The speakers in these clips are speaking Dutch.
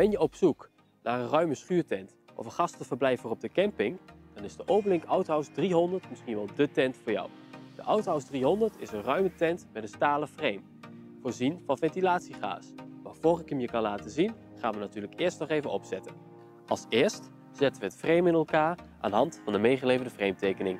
Ben je op zoek naar een ruime schuurtent of een gastenverblijf voor op de camping, dan is de Obelink Outhouse 300 misschien wel de tent voor jou. De Outhouse 300 is een ruime tent met een stalen frame, voorzien van ventilatiegaas. Maar voor ik hem je kan laten zien, gaan we natuurlijk eerst nog even opzetten. Als eerst zetten we het frame in elkaar aan de hand van de meegeleverde frametekening.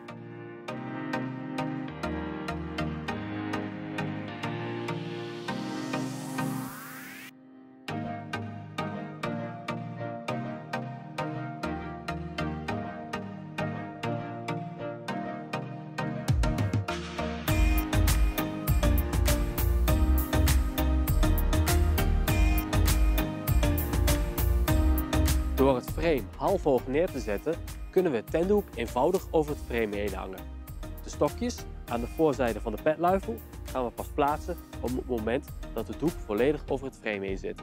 Door het frame half hoog neer te zetten, kunnen we het tentdoek eenvoudig over het frame heen hangen. De stokjes aan de voorzijde van de petluifel gaan we pas plaatsen op het moment dat het doek volledig over het frame heen zit.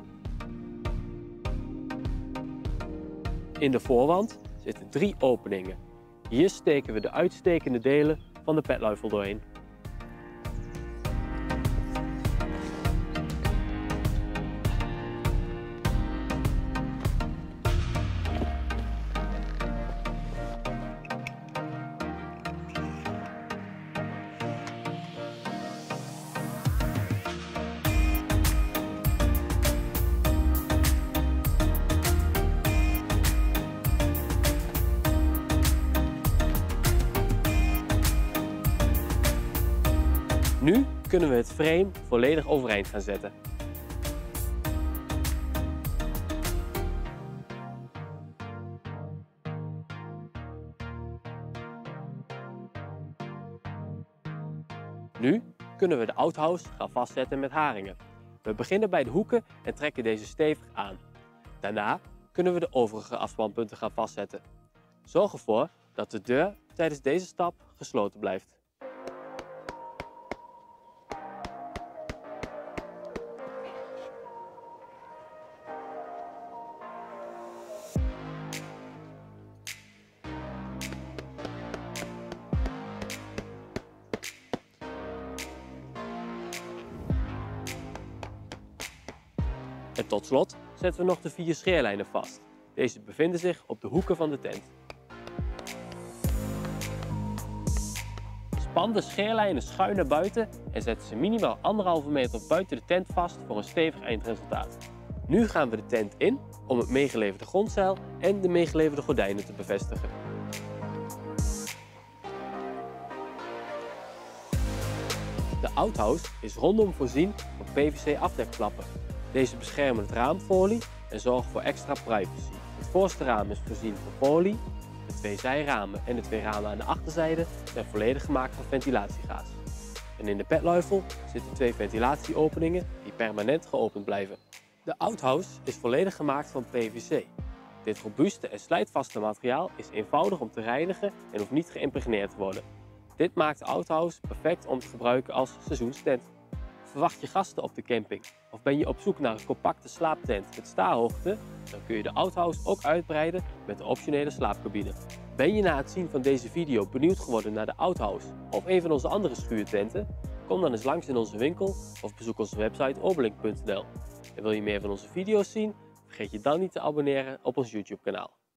In de voorwand zitten drie openingen. Hier steken we de uitstekende delen van de petluifel doorheen. Nu kunnen we het frame volledig overeind gaan zetten. Nu kunnen we de outhouse gaan vastzetten met haringen. We beginnen bij de hoeken en trekken deze stevig aan. Daarna kunnen we de overige afspanpunten gaan vastzetten. Zorg ervoor dat de deur tijdens deze stap gesloten blijft. En tot slot zetten we nog de vier scheerlijnen vast. Deze bevinden zich op de hoeken van de tent. Span de scheerlijnen schuin naar buiten en zet ze minimaal 1,5 meter buiten de tent vast voor een stevig eindresultaat. Nu gaan we de tent in om het meegeleverde grondzeil en de meegeleverde gordijnen te bevestigen. De outhouse is rondom voorzien van PVC afdekklappen. Deze beschermen het raamfolie en zorgen voor extra privacy. Het voorste raam is voorzien van folie, de twee zijramen en de twee ramen aan de achterzijde zijn volledig gemaakt van ventilatiegaas. En in de petluifel zitten twee ventilatieopeningen die permanent geopend blijven. De outhouse is volledig gemaakt van PVC. Dit robuuste en slijtvaste materiaal is eenvoudig om te reinigen en hoeft niet geïmpregneerd te worden. Dit maakt de outhouse perfect om te gebruiken als seizoenstent. Verwacht je gasten op de camping of ben je op zoek naar een compacte slaaptent met staarhoogte, dan kun je de outhouse ook uitbreiden met de optionele slaapcabine. Ben je na het zien van deze video benieuwd geworden naar de outhouse of een van onze andere schuurtenten? Kom dan eens langs in onze winkel of bezoek onze website obelink.nl. En wil je meer van onze video's zien? Vergeet je dan niet te abonneren op ons YouTube kanaal.